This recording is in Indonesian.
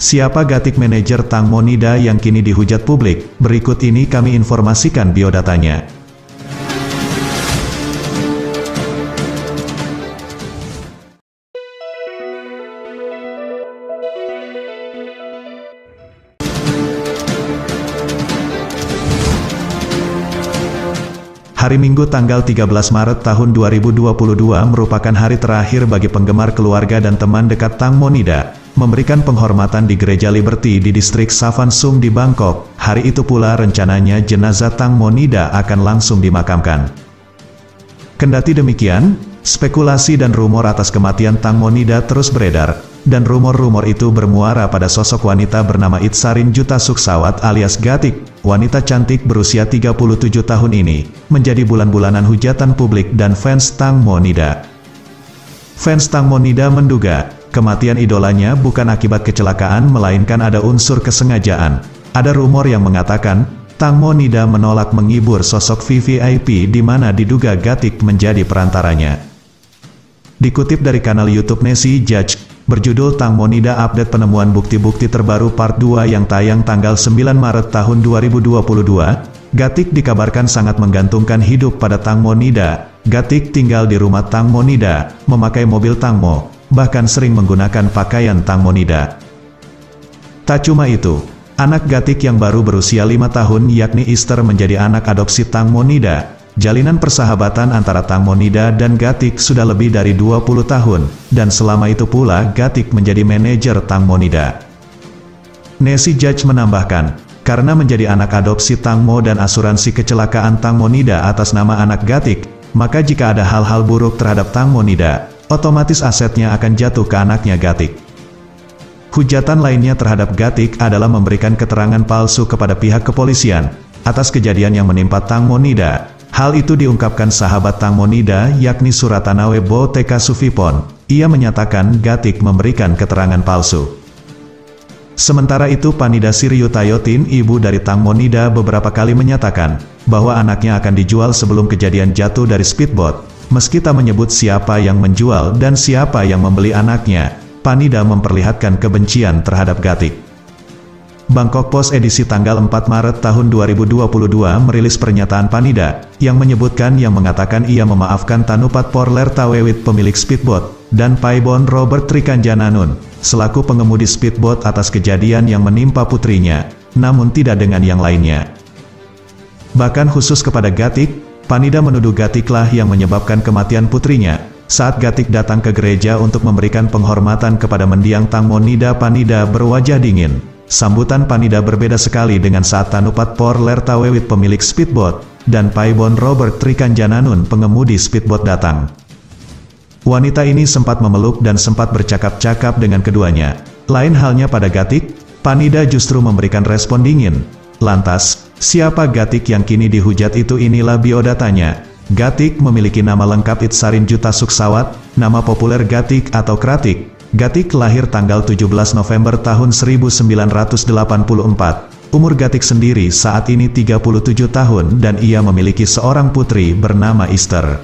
Siapa Gatik manajer Tang Monida yang kini dihujat publik? Berikut ini kami informasikan biodatanya. Hari Minggu tanggal 13 Maret tahun 2022 merupakan hari terakhir bagi penggemar keluarga dan teman dekat Tang Monida, memberikan penghormatan di Gereja Liberty di distrik Savan Sung di Bangkok. Hari itu pula rencananya jenazah Tang Monida akan langsung dimakamkan. Kendati demikian, spekulasi dan rumor atas kematian Tang Monida terus beredar, dan rumor-rumor itu bermuara pada sosok wanita bernama Itsarin Juta Suksawat alias Gatik, wanita cantik berusia 37 tahun ini, menjadi bulan-bulanan hujatan publik dan fans Tang Monida. Fans Tang Monida menduga, kematian idolanya bukan akibat kecelakaan melainkan ada unsur kesengajaan. Ada rumor yang mengatakan, Tang Monida menolak menghibur sosok VVIP di mana diduga Gatik menjadi perantaranya. Dikutip dari kanal YouTube Nessie Judge, berjudul Tang Monida Update Penemuan Bukti-Bukti Terbaru Part 2 yang tayang tanggal 9 Maret tahun 2022, Gatik dikabarkan sangat menggantungkan hidup pada Tang Monida. Gatik tinggal di rumah Tang Monida, memakai mobil Tangmo, bahkan sering menggunakan pakaian Tang Monida. Tak cuma itu, anak Gatik yang baru berusia lima tahun yakni Easter menjadi anak adopsi Tang Monida, Jalinan persahabatan antara Tang Monida dan Gatik sudah lebih dari 20 tahun, dan selama itu pula Gatik menjadi manajer Tang Monida. Nesi Judge menambahkan, karena menjadi anak adopsi Tang Mo dan asuransi kecelakaan Tang Monida atas nama anak Gatik, maka jika ada hal-hal buruk terhadap Tang Monida, otomatis asetnya akan jatuh ke anaknya Gatik. Hujatan lainnya terhadap Gatik adalah memberikan keterangan palsu kepada pihak kepolisian, atas kejadian yang menimpa Tang Monida, Hal itu diungkapkan sahabat Tang Monida yakni Suratanawe Bo Teka Sufipon. Ia menyatakan Gatik memberikan keterangan palsu. Sementara itu Panida Siryu Tayotin, ibu dari Tang Monida beberapa kali menyatakan, bahwa anaknya akan dijual sebelum kejadian jatuh dari speedboat. Meski tak menyebut siapa yang menjual dan siapa yang membeli anaknya, Panida memperlihatkan kebencian terhadap Gatik. Bangkok Post edisi tanggal 4 Maret tahun 2022 merilis pernyataan Panida, yang menyebutkan yang mengatakan ia memaafkan Tanupat Porler Tawewit pemilik speedboat, dan Paibon Robert Trikanjananun, selaku pengemudi speedboat atas kejadian yang menimpa putrinya, namun tidak dengan yang lainnya. Bahkan khusus kepada Gatik, Panida menuduh Gatiklah yang menyebabkan kematian putrinya, saat Gatik datang ke gereja untuk memberikan penghormatan kepada mendiang Tang Monida Panida berwajah dingin. Sambutan Panida berbeda sekali dengan saat Tanupat Por Lertawewit pemilik speedboat, dan Paibon Robert Trikanjananun pengemudi speedboat datang. Wanita ini sempat memeluk dan sempat bercakap-cakap dengan keduanya. Lain halnya pada Gatik, Panida justru memberikan respon dingin. Lantas, siapa Gatik yang kini dihujat itu inilah biodatanya. Gatik memiliki nama lengkap Itsarin Juta Suksawat, nama populer Gatik atau Kratik, Gatik lahir tanggal 17 November tahun 1984. Umur Gatik sendiri saat ini 37 tahun dan ia memiliki seorang putri bernama Easter.